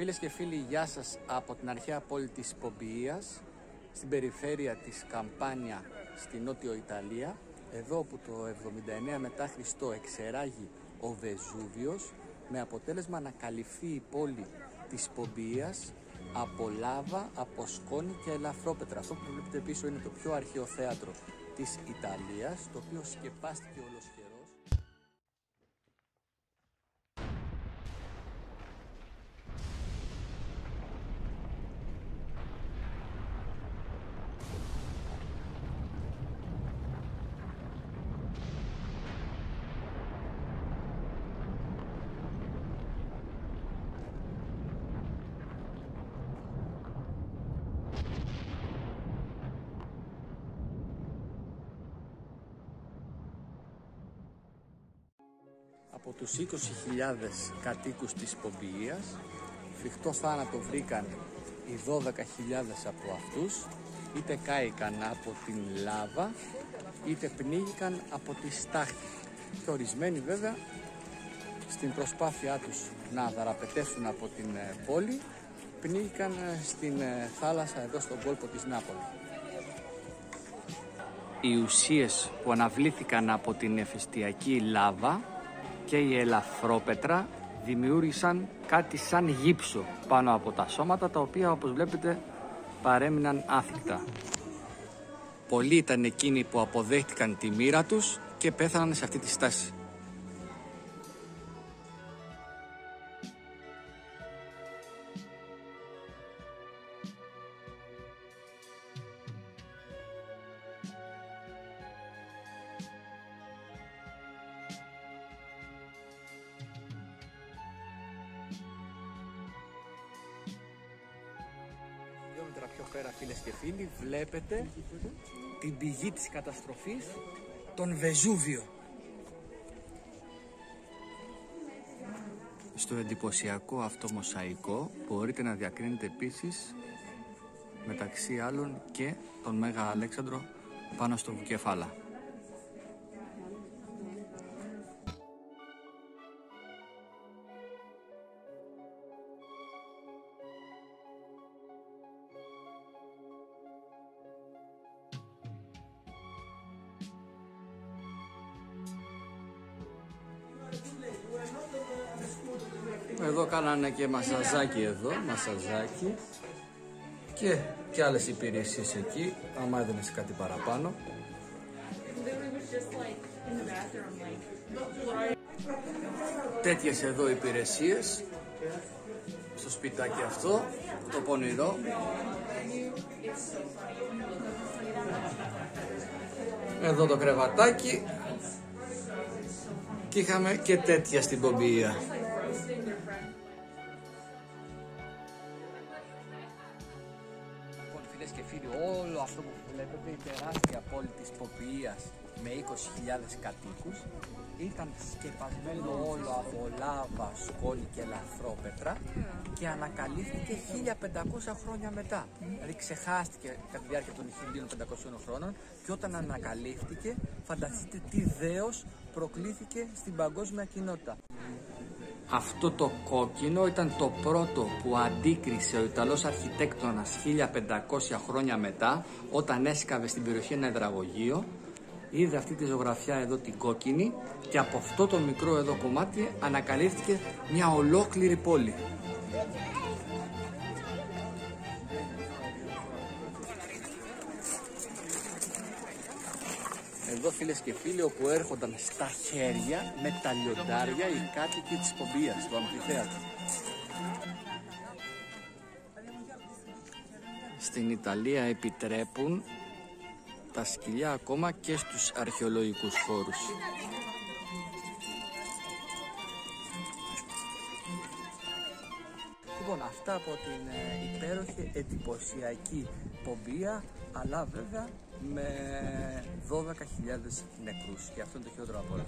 Φίλες και φίλοι, γεια σας από την αρχαία πόλη της Πομπιίας, στην περιφέρεια της Καμπάνια, στη Νότιο Ιταλία, εδώ που το 79 μετά Χριστό εξεράγει ο Βεζούβιος, με αποτέλεσμα να καλυφθεί η πόλη της Πομπιίας από λάβα, από σκόνη και ελαφρόπετρα. Αυτό που βλέπετε πίσω είναι το πιο αρχαίο θέατρο της Ιταλίας, το οποίο σκεπάστηκε ολοσχερός. Από τους 20.000 κατοίκους της Πομπιίας φρικτό θάνατο βρήκαν οι 12.000 από αυτούς είτε κάηκαν από την λάβα είτε πνίγηκαν από τη στάχτη και ορισμένοι βέβαια στην προσπάθειά τους να δαραπετεύσουν από την ε, πόλη πνίγηκαν ε, στην ε, θάλασσα εδώ στον κόλπο της Νάπολης. Οι ουσίες που αναβλήθηκαν από την εφεστιακή λάβα και η ελαφρόπετρα δημιούργησαν κάτι σαν γύψο πάνω από τα σώματα τα οποία όπως βλέπετε παρέμειναν άθικτα. Πολλοί ήταν εκείνοι που αποδέχτηκαν τη μοίρα τους και πέθαναν σε αυτή τη στάση. Πιο πέρα φίλες και φίλοι βλέπετε την πηγή της καταστροφής τον Βεζούβιο. Στο εντυπωσιακό αυτό μοσαϊκό μπορείτε να διακρίνετε επίσης μεταξύ άλλων και τον Μέγα Αλέξανδρο πάνω στο κεφάλα. Εδώ κάνανε και μασαζάκι εδώ, μασαζάκι και, και άλλες υπηρεσίες εκεί, άμα έδινες κάτι παραπάνω. Τέτοιες εδώ υπηρεσίες στο σπιτάκι αυτό, το πονηρό. Εδώ το κρεβατάκι και είχαμε και τέτοια στην πομπία. Και φίλοι, όλο αυτό που βλέπετε, η τεράστια πόλη της Ποπιείας με 20.000 κατοίκους ήταν σκεπασμένο όλο από λάβα, σκόλη και λαθρόπετρα και ανακαλύφθηκε 1500 χρόνια μετά. Δηλαδή ξεχάστηκε κατά τη διάρκεια των 1500 χρόνων και όταν ανακαλύφθηκε φανταστείτε τι δέος προκλήθηκε στην παγκόσμια κοινότητα. Αυτό το κόκκινο ήταν το πρώτο που αντίκρισε ο Ιταλός αρχιτέκτονας 1500 χρόνια μετά όταν έσκαβε στην περιοχή ένα υδραγωγείο είδε αυτή τη ζωγραφιά εδώ την κόκκινη και από αυτό το μικρό εδώ κομμάτι ανακαλύφθηκε μια ολόκληρη πόλη. Εδώ φίλες και φίλοι όπου έρχονταν στα χέρια με τα λιοντάρια οι κάτοικοι της Πομπίας, του αμφιθέατρου. Στην Ιταλία επιτρέπουν τα σκυλιά ακόμα και στους αρχαιολογικούς χώρους. Λοιπόν, αυτά από την ε, υπέροχη εντυπωσιακή πομπία, αλλά βέβαια με 12.000 νεκρούς και αυτό είναι το χειρότερο από όλα.